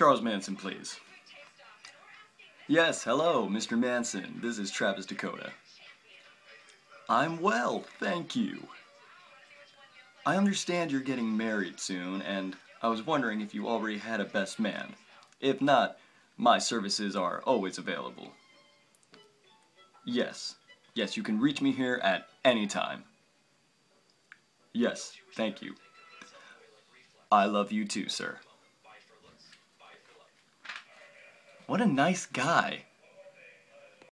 Charles Manson, please. Yes, hello, Mr. Manson. This is Travis Dakota. I'm well, thank you. I understand you're getting married soon, and I was wondering if you already had a best man. If not, my services are always available. Yes, yes, you can reach me here at any time. Yes, thank you. I love you too, sir. What a nice guy.